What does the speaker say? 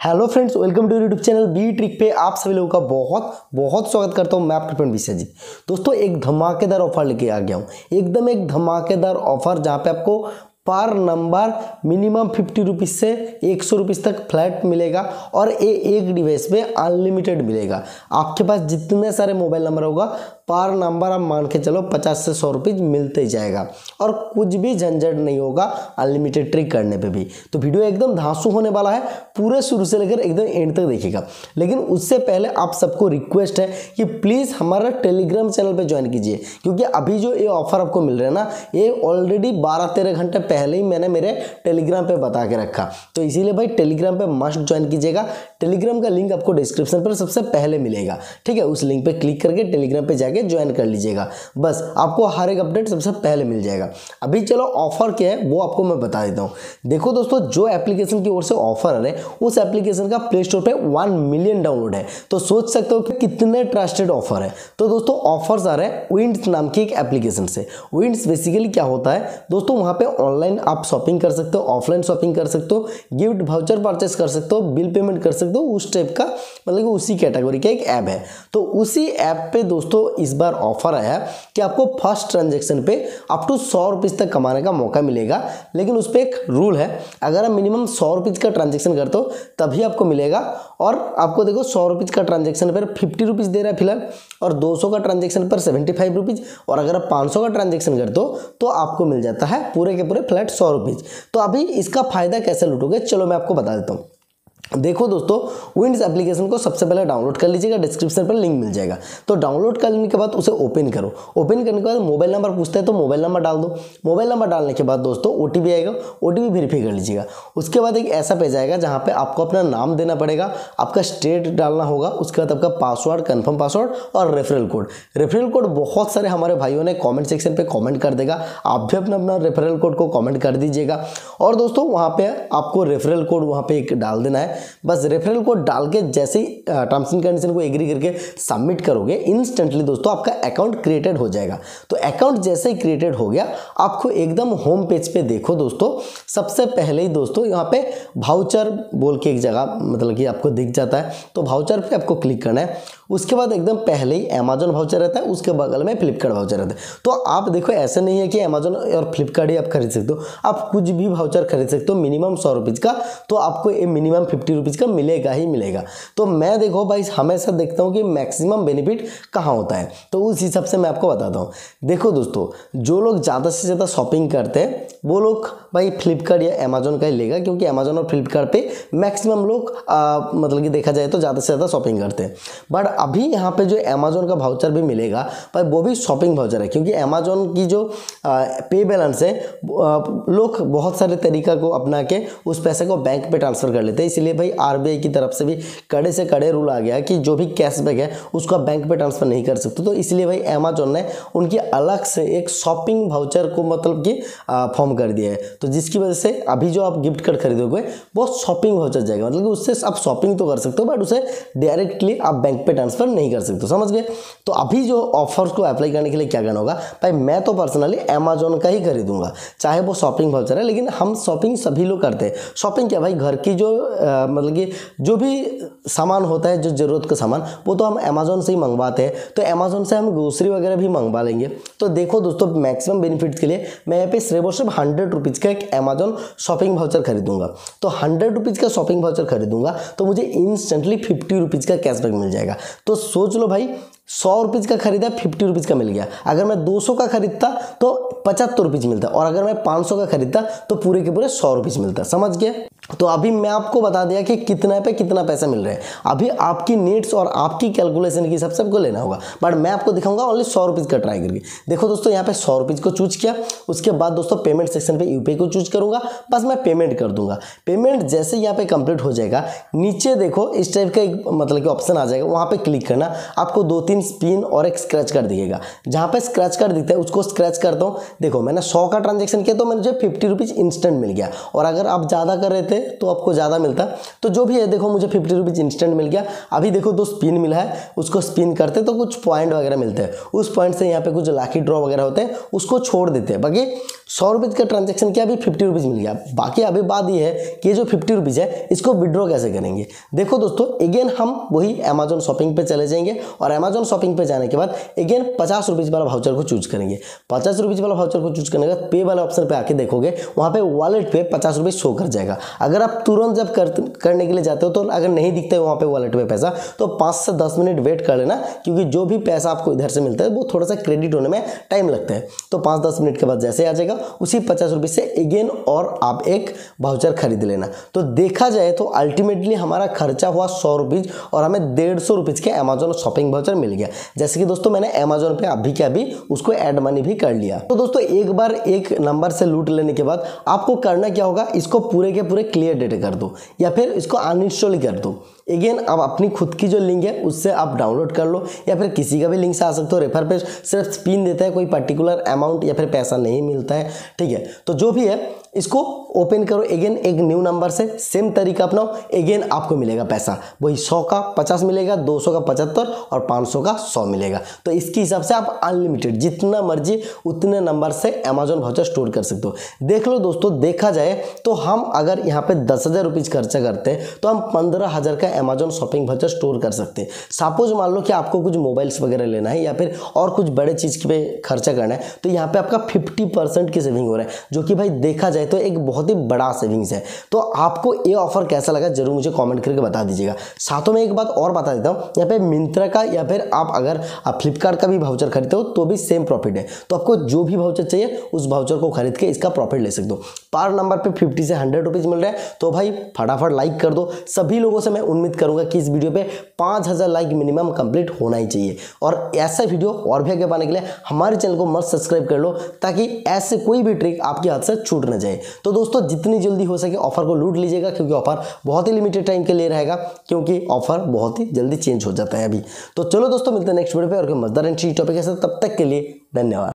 Hello friends welcome to YouTube channel B Trick पे आप सभी लोगों का बहुत बहुत स्वागत करता हूँ मैं आपका फ्रेंड विश्वजीत दोस्तों, एक धमाकेदार ऑफ़र लेके आ गया हूँ। एकदम एक धमाकेदार ऑफ़र जहाँ पे आपको पर नंबर मिनिमम फिफ्टी रुपीज़ से एक सौ रुपीज़ तक फ्लैट मिलेगा और ये एक डिवाइस पे अनलिमिटेड मिलेगा। आपके पास जितने सारे मोबाइल नंबर होगा पर नंबर आप मान के चलो पचास से सौ रुपये मिलते ही जाएगा। और कुछ भी झंझट नहीं होगा अनलिमिटेड ट्रिक करने पे भी। तो वीडियो एकदम धांसू होने वाला है, पूरे शुरू से लेकर एकदम एंड तक देखिएगा। लेकिन उससे पहले आप सबको रिक्वेस्ट है कि प्लीज़ हमारा टेलीग्राम चैनल पर ज्वाइन कीजिए। क्योंकि अभी जो ये ऑफ़र आपको मिल रहा है ना, ये ऑलरेडी बारह तेरह घंटे पहले ही मैंने मेरे टेलीग्राम पर बता के रखा। तो इसीलिए भाई टेलीग्राम पर मस्ट ज्वाइन कीजिएगा। टेलीग्राम का लिंक आपको डिस्क्रिप्शन पर सबसे पहले मिलेगा। ठीक है, उस लिंक पर क्लिक करके टेलीग्राम पर जाके ज्वाइन कर लीजिएगा। बस, आपको हर एक अपडेट सबसे पहले मिल जाएगा। अभी चलो ऑफ़र क्या है, वो आपको मैं बता देता हूँ। देखो दोस्तों, जो एप्लीकेशन की ओर से ऑफ़र है, उस एप्लीकेशन का प्ले स्टोर पर वन मिलियन डाउनलोड है। तो सोच सकते हो कि कितने ट्रस्टेड ऑफ़र है। तो दोस्तों ऑफर्स आ रहे हैं विंड्स नाम की एक एप्लीकेशन से। विंड्स बेसिकली क्या होता है? दोस्तों, वहाँ पे ऑनलाइन आप शॉपिंग कर सकते हो ऑफलाइन शॉपिंग कर सकते हो गिफ्ट वाउचर परचेस कर सकते हो बिल पेमेंट कर सकते हो, उस टाइप का मतलब कि उसी कैटेगरी का एक ऐप है। तो उसी ऐप पे दोस्तों बार ऑफ़र आया कि आपको फ़र्स्ट ट्रांजेक्शन पे अप टू सौ रुपीज़ तक कमाने का मौका मिलेगा। लेकिन उस पर एक रूल है, अगर आप मिनिमम सौ रुपीज़ का ट्रांजेक्शन करते हो, तभी आपको मिलेगा। और आपको देखो, सौ रुपीज़ का ट्रांजेक्शन पर फिफ्टी रुपीज़ दे रहा है फ़िलहाल, और दो सौ का ट्रांजेक्शन पर सेवेंटी फाइव रुपीज़ और अगर आप पाँच सौ का ट्रांजेक्शन करते हो तो आपको मिल जाता है पूरे के पूरे फ्लैट सौ रुपीज़ तो अभी इसका फ़ायदा कैसे लूटोगे? चलो मैं आपको बता देता हूँ। देखो दोस्तों विंड्स एप्लीकेशन को सबसे पहले डाउनलोड कर लीजिएगा डिस्क्रिप्शन पर लिंक मिल जाएगा। तो डाउनलोड करने के बाद उसे ओपन करो। ओपन करने के बाद मोबाइल नंबर पूछता है तो मोबाइल नंबर डाल दो। मोबाइल नंबर डालने के बाद दोस्तों ओटीपी आएगा ओ टी वेरीफाई कर लीजिएगा। उसके बाद एक ऐसा पेज आएगा जहाँ पर आपको अपना नाम देना पड़ेगा, आपका स्टेट डालना होगा, उसके बाद आपका पासवर्ड कन्फर्म पासवर्ड और रेफरल कोड रेफरल कोड बहुत सारे हमारे भाइयों ने कॉमेंट सेक्शन पर कॉमेंट कर देगा। आप भी अपना अपना रेफरल कोड को कॉमेंट कर दीजिएगा। और दोस्तों, वहाँ पर आपको रेफरल कोड वहाँ पर एक डाल देना है। बस रेफरल को डाल के जैसे ही टर्म्स एंड कंडीशन को एग्री करके सबमिट करोगे इंस्टेंटली दोस्तों आपका अकाउंट क्रिएटेड हो जाएगा। तो अकाउंट जैसे ही क्रिएटेड हो गया, आपको एकदम होम पेज पे देखो दोस्तों, सबसे पहले ही दोस्तों यहाँ पे भाउचर बोल के एक जगह मतलब कि आपको दिख जाता है। तो भाउचर पर आपको क्लिक करना है। उसके बाद एकदम पहले ही अमेजोन भाउचर रहता है, उसके बगल में फ्लिपकार्ट भाउचर रहता है। तो आप देखो, ऐसा नहीं है कि अमेजोन और फ्लिपकार्ट ही आप खरीद सकते हो। आप कुछ भी भाउचर खरीद सकते हो मिनिमम सौ रुपीज़ का तो आपको ये मिनिमम फिफ्टी रुपीज़ का मिलेगा ही मिलेगा। तो मैं देखो भाई, हमेशा देखता हूँ कि मैक्सिमम बेनिफिट कहाँ होता है। तो उस हिसाब से मैं आपको बताता हूँ। देखो दोस्तों, जो लोग ज़्यादा से ज़्यादा शॉपिंग करते हैं, वो लोग भाई फ्लिपकार्ट या अमेजोन का ही लेगा, क्योंकि अमेजोन और फ्लिपकार्ट मैक्सिमम लोग मतलब कि देखा जाए तो ज़्यादा से ज़्यादा शॉपिंग करते हैं। बट अभी यहाँ पे जो अमेजोन का भाउचर भी मिलेगा, पर वो भी शॉपिंग भाउचर है, क्योंकि अमेजोन की जो पे बैलेंस है लोग बहुत सारे तरीका को अपना के उस पैसे को बैंक पे ट्रांसफ़र कर लेते हैं। इसलिए भाई आरबीआई की तरफ़ से भी कड़े से कड़े रूल आ गया कि जो भी कैशबैक है, उसको बैंक पे ट्रांसफ़र नहीं कर सकते। तो इसलिए भाई अमेजोन ने उनकी अलग से एक शॉपिंग भाउचर को मतलब कि फॉर्म कर दिया है। तो जिसकी वजह से अभी जो आप गिफ्ट कार्ड खरीदोगे, वो शॉपिंग भाउचर जाएगा। मतलब कि उससे आप शॉपिंग तो कर सकते हो बट उसे डायरेक्टली आप बैंक पे ट्रांसफ़र नहीं कर सकते, समझ गए? तो अभी जो ऑफर्स को अप्लाई करने के लिए क्या करना होगा? भाई, मैं तो पर्सनली अमेजोन का ही खरीदूँगा, चाहे वो शॉपिंग वाउचर है, लेकिन हम शॉपिंग सभी लोग करते हैं। शॉपिंग क्या भाई? घर की जो मतलब कि जो भी सामान होता है, जो ज़रूरत का सामान, वो तो हम अमेजोन से ही मंगवाते हैं। तो अमेजोन से हम ग्रोसरी वगैरह भी मंगवा लेंगे। तो देखो दोस्तों मैक्सिमम बेनिफिट्स के लिए मैं यहाँ पे सिर्फ़ और सिर्फ़ हंड्रेड रुपीज़ का एक अमेजोन शॉपिंग वाउचर खरीदूँगा। तो हंड्रेड रुपीज़ का शॉपिंग वाउचर खरीदूँगा तो मुझे इंस्टेंटली फिफ्टी रुपीज़ का कैशबैक मिल जाएगा। तो सोच लो भाई सौ रुपीज़ का खरीदा, फिफ्टी रुपीज़ का मिल गया। अगर मैं दो सौ का खरीदता तो पचहत्तर रुपीज़ मिलता। और अगर मैं पाँच सौ का खरीदता तो पूरे के पूरे सौ रुपीज़ मिलता। समझ गया? तो अभी मैं आपको बता दिया कि कितना पे कितना पैसा मिल रहा है। अभी आपकी नीड्स और आपकी कैलकुलेशन की सब सबको लेना होगा। बट मैं आपको दिखाऊँगा ओनली सौ रुपीज़ का ट्राई करके। देखो दोस्तों, यहाँ पे सौ रुपीज़ को चूज़ किया। उसके बाद दोस्तों पेमेंट सेक्शन पे यूपीआई को चूज़ करूँगा। बस मैं पेमेंट कर दूँगा। पेमेंट जैसे यहाँ पे कंप्लीट हो जाएगा, नीचे देखो, इस टाइप का एक मतलब कि ऑप्शन आ जाएगा। वहाँ पर क्लिक करना। आपको दो तीन स्पिन और एक स्क्रैच कर दिएगा जहाँ पे स्क्रैच कर दिखता है, उसको स्क्रैच करता हूँ देखो, मैंने सौ का ट्रांजेक्शन किया तो मुझे फिफ्टी रुपीज़ इंस्टेंट मिल गया। और अगर आप ज़्यादा कर रहे थे तो आपको ज़्यादा मिलता। तो जो भी है, देखो, मुझे फिफ्टी रुपीज़ इंस्टेंट मिल गया। अभी देखो, दो स्पिन मिला है, उसको स्पिन करते तो कुछ पॉइंट वगैरह मिलते हैं। उस पॉइंट से यहाँ पे कुछ लाखी ड्रॉ वगैरह होते हैं, उसको छोड़ देते हैं। बाकी सौ रुपीज़ का ट्रांजेक्शन किया अभी फिफ्टी रुपीज़ मिल गया। बाकी अभी बात ये है कि जो फिफ्टी रुपीज़ है इसको विड्रॉ कैसे करेंगे? देखो दोस्तों अगेन हम वही अमेजोन शॉपिंग पे चले जाएँगे और अमेजोन शॉपिंग पे जाने के बाद अगेन पचास रुपीज़ वाला भाउचर को चूज़ करेंगे। पचास रुपीज़ वाला भाउचर को चूज़ करने के बाद पे वाले ऑप्शन पर आके देखोगे वहाँ पे वॉलेट पे पचास रुपये शो कर जाएगा। अगर आप तुरंत जब कर, करने के लिए जाते हो तो अगर नहीं दिखता है वहाँ पे वॉलेट पे पैसा तो पाँच से दस मिनट वेट कर लेना क्योंकि जो भी पैसा आपको इधर से मिलता है वो थोड़ा सा क्रेडिट होने में टाइम लगता है। तो पाँच दस मिनट के बाद जैसे आ जाएगा उसी पचास रुपये से अगेन और आप एक भाउचर खरीद लेना। तो देखा जाए तो अल्टीमेटली हमारा खर्चा हुआ सौ रुपीज़ और हमें डेढ़ सौ रुपीज़ के अमेजोन शॉपिंग भाउचर मिल गया। जैसे कि दोस्तों मैंने अमेजोन पे अभी के अभी उसको एड मनी भी कर लिया। तो दोस्तों एक बार एक नंबर से लूट लेने के बाद आपको करना क्या होगा, इसको पूरे के पूरे क्लियर डेट कर दो या फिर इसको अनइंस्टॉल कर दो। अगेन आप अपनी खुद की जो लिंक है, उससे आप डाउनलोड कर लो, या फिर किसी का भी लिंक से आ सकते हो। रेफर पे सिर्फ़ स्पिन देता है, कोई पर्टिकुलर अमाउंट या फिर पैसा नहीं मिलता है। ठीक है? तो जो भी है इसको ओपन करो। अगेन एक न्यू नंबर से सेम तरीका अपनाओ। अगेन आपको मिलेगा पैसा। वही सौ का पचास मिलेगा, दो सौ का पचहत्तर और पाँच सौ का सौ मिलेगा। तो इसके हिसाब से आप अनलिमिटेड जितना मर्ज़ी, उतने नंबर से अमेजोन भाउचर स्टोर कर सकते हो। देख लो दोस्तों, देखा जाए तो हम अगर यहाँ पे दस हज़ार रुपीज़ खर्चा करते हैं तो हम पंद्रह हज़ार का अमेजोन शॉपिंग भाउचर स्टोर कर सकते हैं। सपोज़ मान लो कि आपको कुछ मोबाइल्स वगैरह लेना है या फिर और कुछ बड़े चीज़ पे खर्चा करना है तो यहाँ पर आपका फिफ्टी परसेंट की सेविंग हो रहा है, जो कि भाई देखा जाए तो एक बहुत ही बड़ा सेविंग्स है। तो आपको ये ऑफ़र कैसा लगा, ज़रूर मुझे कॉमेंट करके बता दीजिएगा। साथों में एक बात और बता देता हूँ, यहाँ पे मिंत्रा का या फिर आप अगर फ्लिपकार्ट का भी भाउचर खरीदते हो तो भी सेम प्रॉफिट है। तो आपको जो भी भाउचर चाहिए, उस भाउचर को खरीद के इसका प्रॉफिट ले सकते हो। पर नंबर पर फिफ्टी से हंड्रेड रुपीज़ मिल रहा है तो भाई फटाफट लाइक कर दो। सभी लोगों से मैं उम्मीद करूँगा कि इस वीडियो पे पाँच लाइक मिनिमम कंप्लीट होना ही चाहिए। और ऐसा वीडियो और भी आगे पाने के लिए हमारे चैनल को मस्त सब्सक्राइब कर लो, ताकि ऐसे कोई भी ट्रिक आपके हाथ से छूट ना जाए। तो दोस्तों, जितनी जल्दी हो सके ऑफ़र को लूट लीजिएगा, क्योंकि ऑफ़र बहुत ही लिमिटेड टाइम के लिए रहेगा, क्योंकि ऑफ़र बहुत ही जल्दी चेंज हो जाता है अभी। तो चलो दोस्तों, मिलते हैं नेक्स्ट वीडियो पे, और मजदार एंट्री टॉपिक है तब तक के लिए धन्यवाद।